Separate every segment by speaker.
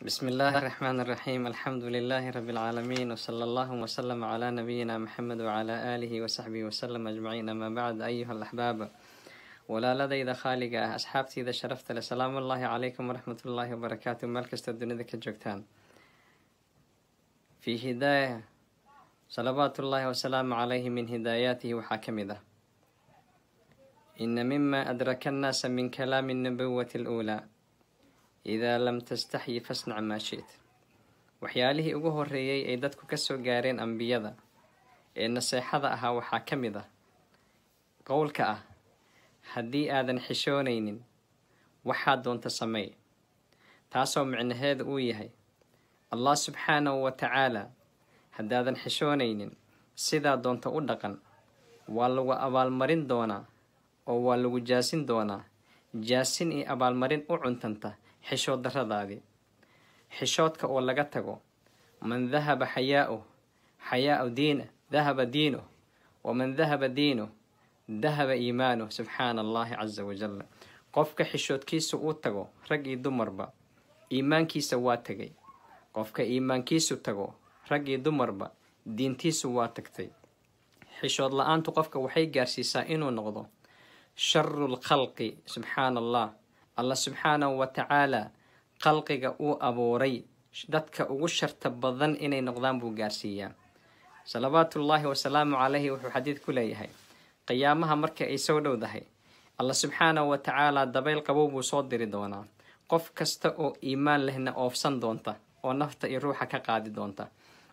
Speaker 1: بسم الله الرحمن الرحيم. الحمد لله رب العالمين وصلى الله وسلم على نبينا محمد وعلى آله وصحبه وسلم أجمعين. أما بعد أيها الأحباب ولا لدي خالق أصحابتي إذا شرفت لسلام الله عليكم ورحمة الله وبركاته. مالكست الدنيا كجوكتان في هداية صلوات الله وسلام عليه من هداياته وحاكمه. إن مما أدرك الناس من كلام النبوة الأولى idaa lam tastaxyi fasnac maa shi't waxyaalihii ugu horreeyey ay dadku ka soo gaareen ambiyada ee naseexada ahaa waxaa ka mid ah. qowlka ah haddii aadan xishoonaynin waxaa doonta sameey taasoo micnaheedu uu yahay allah subxaanahu wa tacaalaa haddaadan xishoonaynin sidaa doonta u dhaqan. Waa lagu abaalmarin doonaa oo waa lagu jaasin doonaa. Jaasin iyo abaalmarin u cuntanta xishood darradaadii xishoodka oo laga tago man dahaba xayaa'uh xayaa'u diina dahaba diinuh waman dahaba diinuh dahaba iimaanuh subxaana allahi casa wajalla qofka xishoodkiisa uu tago rag iyo dumarba iimaankiisa waa tegay qofka iimaankiisu tago rag iyo dumarba diintiisu waa tagtay. Xishood la'aantu qofka waxay gaarsiisaa inuu noqdo sharu lkhalqi subxaana allah allah subxaanahu wa tacaalaa khalqiga uu abuuray dadka ugu sharta badan inay noqdaan buu gaarsiiyaa salawaatullaahi wasalaamu calayhi wuxuu xadiid ku leeyahay. Qiyaamaha marka ay soo dhowdahay allah subxaanahu wa tacaalaa dabayl qabow buu soo diri doonaa. Qof kasta oo iimaan lehna oofsan doonta oo nafta iyo ruuxa ka qaadi doonta.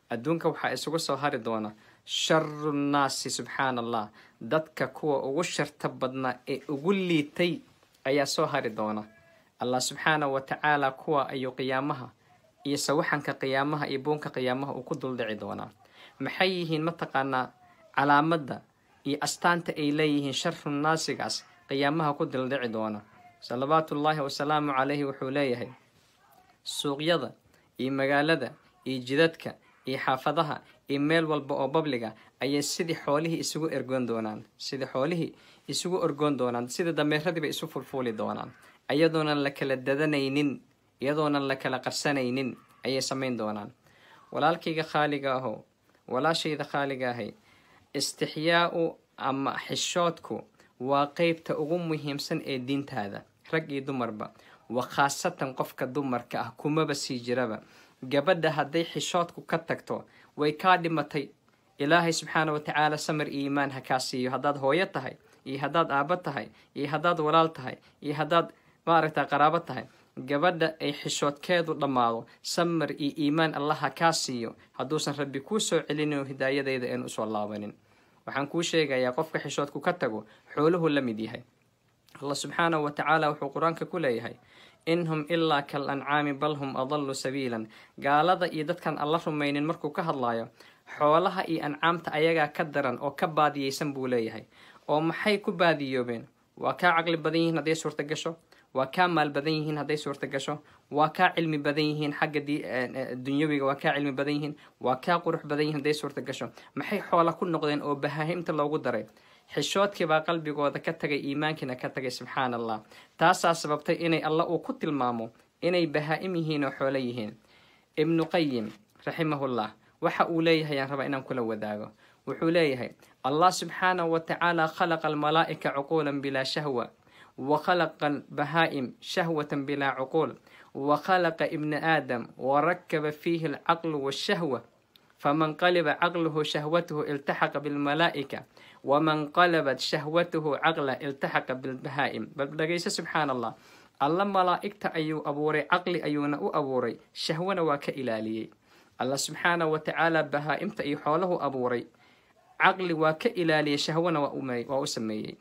Speaker 1: Adduunka waxaa isugu soo hari doona sharu nnaasi subxaana allah dadka kuwa ugu sharta badnaa ee ugu liitay ayaa soo hari doona. Allah subxaanahu wa tacaalaa kuwa ayuu qiyaamaha iyo sawaxanka qiyaamaha iyo buunka qiyaamaha uu ku duldhici doonaa maxay yihiin mataqaanaa calaamadda iyo astaanta ay leeyihiin sharu naasigaas qiyaamaha ku duldhici doona? Salawaatullaahi wasalaamu calayhi wuxuu leeyahay suuqyada iyo magaalada iyo jidadka iyo xaafadaha iyo meel walba oo babliga ayay sidii xoolihii isugu ergoon doonaan. Sidii xoolihii isugu orgoon doonaan sida dameeradiiba isu fulfuuli doonaan iyadoonan la kala dadanaynin iyadoonan la kala qarsanaynin ayay samayn doonaan. Walaalkayga khaaliga aho walaashayda khaaliga ahay istixyaau ama xishoodku waa qeybta ugu muhiimsan ee diintaada rag iyo dumarba. Wa khaasatan qofka dumarka ah kumaba sii jiraba. Gabadha hadday xishoodku ka tagto way kaa dhimatay. Ilaahay subxaana wa tacaala samir iyo iimaan ha kaa siiyo. Haddaad hooyo tahay iyo haddaad aabbo tahay iyo haddaad walaal tahay iyo haddaad maaragta qaraabo tahay gabadha ay xishoodkeedu dhammaado samir iyo iimaan allah ha kaa siiyo hadduusan rabbi kuu soo celinin hidaayadeyda een u soo laabanin. Waxaan kuu sheegayaa qofka xishoodku ka tago xooluhu la mid yahay. Allah subxaanahu wa tacaala wuxuu qur'aanka ku leeyahay in hum ilaa kal ancaami bal hum adallu sabiilan. Gaalada iyo dadkan alla rumaynin markuu ka hadlaayo xoolaha iyo ancaamta ayagaa ka daran oo ka baadiyeysan buu leeyahay oo maxay ku baadiyoobeen? Waa kaa caqli badan yihiin hadday suurta gasho waa kaa maal badan yihiin hadday suurta gasho waa kaa cilmi badan yihiin xagga dunyawiga? Waa kaa cilmi badan yihiin? Waa kaa qurux badan yihiin hadday suurta gasho maxay xoola ku noqdeen oo bahaahimta loogu daray? Xishoodkiibaa qalbigooda ka tagay iimaankiina ka tagay subxaan allah taasaa sababtay inay alla uu ku tilmaamo inay bahaa-im yihiin oo xoolo yihiin. Ibnu qayim raximahullah waxa uu leeyahay aan rabaa inaan kula wadaago wuxuu leeyahay allah subxaanahu wa tacaala khalaqa almalaa'ika cuquulan bilaa shahwa wa khalaqa albahaa'im shahwatan bilaa cuquul wa khalaqa ibna aadam wa rakaba fiihi alcaqlu washahwa faman qaliba caqluhu shahwatuhu iltaxaqa bilmalaa'ika waman qalabat shahwatuhu caqla iltaxaqa bilbahaa'im bal dhagayso subxaan allah alla malaa'igta ayuu abuuray caqli ayuuna u abuuray shahwana waa ka ilaaliyey. Allah subxaanahu wa tacaala bahaa-imta iyo xoolahu abuuray caqli waa ka ilaaliyay shahwana waa u sameeyey.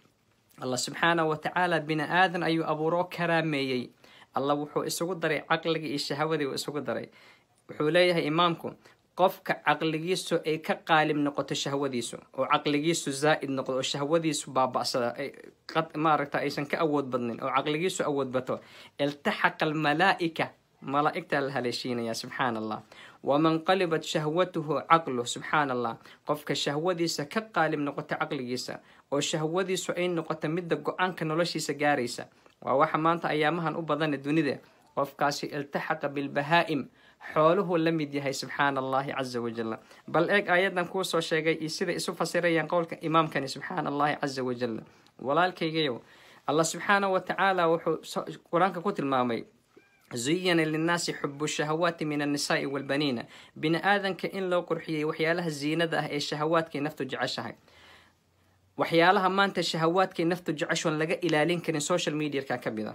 Speaker 1: Allah subxaanahu wa tacaala bini aadan ayuu abuuro karaameeyey. Allah wuxuu isugu daray caqligii iyo shahwadii uu isugu daray. Wuxuu leeyahay imaamku qofka caqligiisu ay ka qaalib noqoto shahwadiisu oo caqligiisu zaa'id noqdo oo shahwadiisu baaba'sada maaragta aysan ka awood badnin oo caqligiisu awood bato. Iltaxaqa almalaa'ika malaa'igtaa la haleeshiinaya subxaan allah waman qalibat shahwatuhu caqluh subxaan allah qofka shahwadiisa ka qaalib noqota caqligiisa oo shahwadiisu ay noqota midda go'aanka noloshiisa gaaraysa waa waxa maanta ayaamahan u badana dunida. Qofkaasi iltaxaqa bilbahaa'im xooluhuu la mid yahay subxaana allahi caza wajalla bal eeg aayadan kuu soo sheegay iyo siday isu fasirayaan qowlka imaamkani subxaana allahi caza wajalla walaalkaygayow allah subxaanahu wa tacaala wuxuu qur'aanka ku tilmaamay zuyina linnaasi xubu shahawaati min annisaai walbaniina bini aadanka in loo qurxiyey waxyaalaha ziinada ah ee shahawaadkay naftu jeceshahay waxyaalaha maanta shahawaadkay naftu jeceshoon laga ilaalin karin social mediaka ka mid a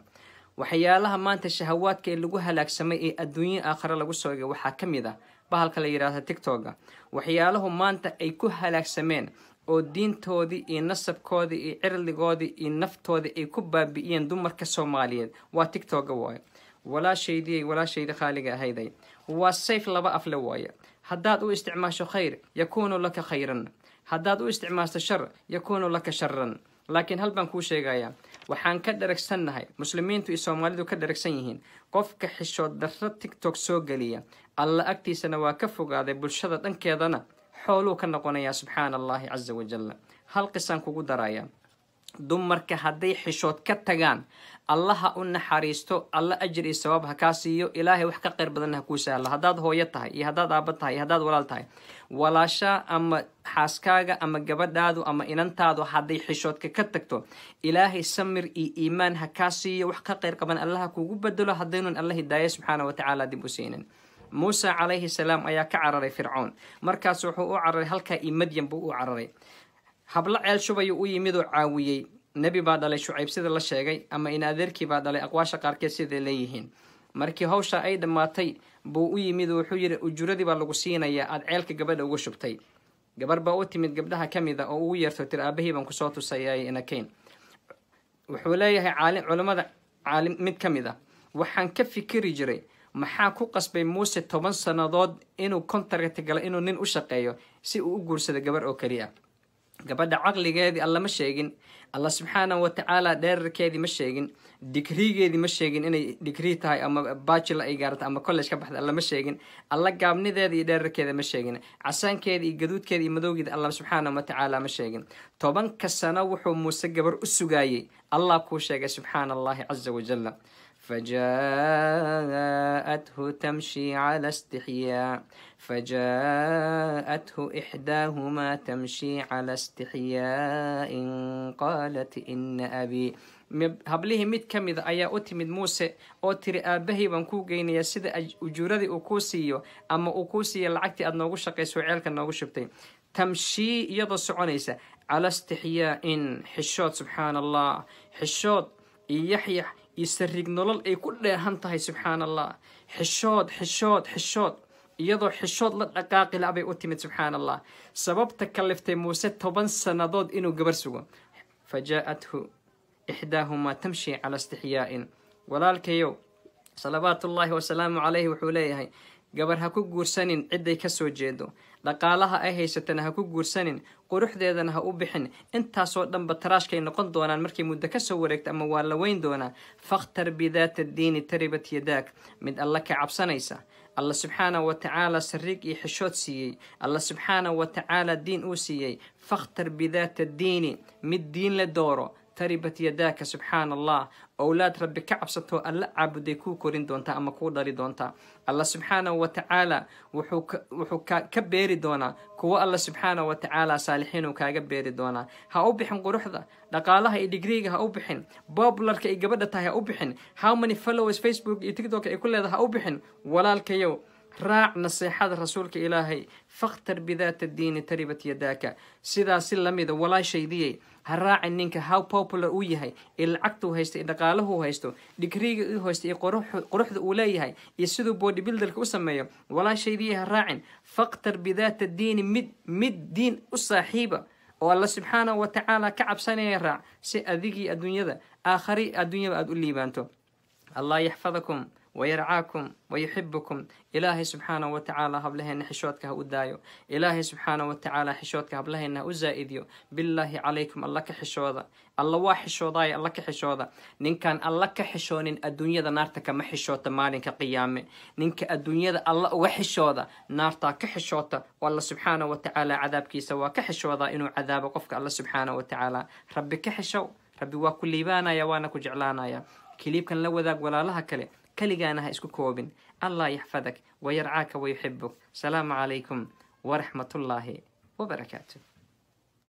Speaker 1: waxyaalaha maanta shahawaadka ee lagu halaagsamay ee adduunye aakhare lagu soogay waxaa ka mid ah bahalka la yidhaahda tictoga waxyaalahu maanta ay ku halaagsameen oo diintoodii iyo nasabkoodii iyo cirdigoodii iyo naftoodii ay ku baabi'iyeen dumarka soomaaliyeed waa tictoga waayo walaashaydii walaashayda khaaliga ahayday. Waa sayf laba afle waaye. Haddaad u isticmaasho khayr yakuunu laka khayran. Haddaad u isticmaasho shar yakuunu laka sharan laakiin hal baan kuu sheegayaa waxaan ka dharagsannahay muslimiintu iyo soomaalidu ka dharagsan yihiin qofka xishood darro tictok soo geliya alla agtiisana waa ka fogaaday bulshada dhankeedana xooluu ka noqonayaa subxaana allahi caza wajalla hal qisaan kugu darayaa dumarka hadday xishood ka tagaan allaha u naxariisto alla ajir iyo sabaab ha kaa siiyo. Ilaahay wax ka qayr badanna ha kuu sahlo haddaad hooyo tahay iyo haddaad aaba tahay iyo haddaad walaal tahay walaashaa ama xaaskaaga ama gabadhaadu ama inantaadu hadday xishoodka ka tagto ilaahay samir iyo iimaan ha kaa siiyo. Wax ka qayr qaban allaha kugu bedelo haddaynuun alla hidaaya subxaana wa tacaala dib u siinin. Muuse calayhi salaam ayaa ka cararay fircoon. Markaas wuxuu u cararay halkaa iyo madyan buu u cararay. Hablo ceel shubayuu u yimid oo caawiyey nebi baa dhalay shucayb sida la sheegay ama in adeerkii baa dhalay aqwaasha qaarkeed siday leeyihiin. Markii hawsha ay dhammaatay buu u yimid wuxuu yidhi ujuradii baa lagu siinayaa aada ceelka gabadha uga shubtay. Gabar baa u timid gabdhaha ka mid a oo ugu yeerto tir aabahii baan ku soo tusayay inakayn wuxuu leeyahay caalim culammada caalim mid ka mid ah. Waxaan ka fikiri jiray maxaa ku qasbay muuse toban sannadood inuu kontaragti galo inuu nin u shaqeeyo si uu u guursado gabar oo keli ah gabadha caqligeedii alla ma sheegin. Alla subxaanahu wa tacaala dheerarkeedii ma sheegin. Digrigeedii ma sheegin inay digrii tahay ama bachelor ay gaarata ama college ka baxda alla ma sheegin. Alla gaabnideeda iyo dheerarkeeda ma sheegin. Casaankeeda iyo gaduudkeeda iyo madowgeeda alla subxaanahu wa tacaala ma sheegin. Tobanka sano wuxuu muuse gabar u sugaayey allah kuu sheegay subxaana allahi caza wajalla فجاءته تمشي على استحياء فجاءته إحداهما تمشي على استحياء قالت إن أبي hablihii mid ka mid a ayaa u timid muuse oo tiri aabbahay baan kuu geynayaa sida ujuuradii uu kuu siiyo ama uu kuu siiya lacagtii aad noogu shaqayso ceelka noogu shubtay tamshii iyadoo soconaysa cala istixyaa'in xishood subxaana allah xishood iyo yaxyax iyo sariig nolol ay ku dheehan tahay subxaana allah xishood xishood xishood. Iyadoo xishood la dhaqaaqila bay u timid subxaana allah sababta kaliftay muuse toban sannadood inuu gabar sugo fa jaa-athu ixdaahumaa tamshi cala istixyaa'in. Walaalkayow salawaatullaahi wasalaamu calayhi wuxuu leeyahay gabar ha ku guursanin cidday ka soo jeedo dhaqaalaha ay haysatana ha ku guursanin quruxdeedana ha u bixin. Intaasoo dhanba taraashkay noqon doonaan markay muddo ka soo wareegto ama waa la weyn doonaa fakhtar bidaata diini taribat yadaak. Mid alla ka cabsanaysa alla subxaanahu wa tacaala sariig iyo xishood siiyey. Alla subxaanahu wa tacaala diin uu siiyey. Fakhtar bidaata diini mid diin la dooro taribat yadaaka subxaana allah owlaad rabbi ka cabsatoo alla caabuday kuu korin doontaa ama kuu dhali doontaa. Alla subxaanahu wa tacaala wuxuu ka beeri doonaa. Kuwo alla subxaanahu wa tacaala saalixiinuu kaaga beeri doonaa. Ha u bixin quruxda dhaqaalaha iyo digriiga ha u bixin. Boblarka ay gabadha tahay ha u bixin. How many followers facebook iyo tiktok ay ku leedahay ha u bixin? Walaalkayow raac naseexada rasuulka ilaahay. Fakhtar bidaata diini taribat yadaaka sidaasi lamida walaashaydiyey ha raacin ninka how popular uu yahay ee lacagtuu haysto iyo dhaqaalahu haysto digriiga uu haysto iyo quruxda uu leeyahay iyo siduu bodybuilderka u sameeyo. Walaashaydiyey ha raacin. Fakhtar bidaata diini mid mid diin u saaxiiba oo alla subxaanahu wa tacaala ka cabsanaya raac si adigii adduunyada aakhari adduunyada aada u liibaanto. Allah yaxfadakum wayarcaakum wayuxibukum ilaahay subxaanahu wa tacaala hablaheena xishoodka ha u daayo. Ilaahay subxaanahu wa tacaala xishoodka hablaheena ha u zaa-idiyo billaahi calaykum alla ka xishooda. Alla waa xishoodaayo alla ka xishooda. Ninkaan alla ka xishoonin adduunyada naarta kama xishoota maalinka qiyaame. Ninka adduunyada alla uga xishooda naartaa ka xishoota oo alla subxaanahu wa tacaala cadaabkiisa. Waa ka xishoodaa inuu cadaabo qofka alla subxaanahu wa tacaala. Rabbi ka xishow. Rabbi waa ku liibaanaya waana ku jeclaanaya. Kiliibkan la wadaag walaalaha kale keligaana ha isku koobin. Allah yaxfadak wayarcaaka wayuxibuk salaamu calaykum waraxmatullaahi wabarakaatu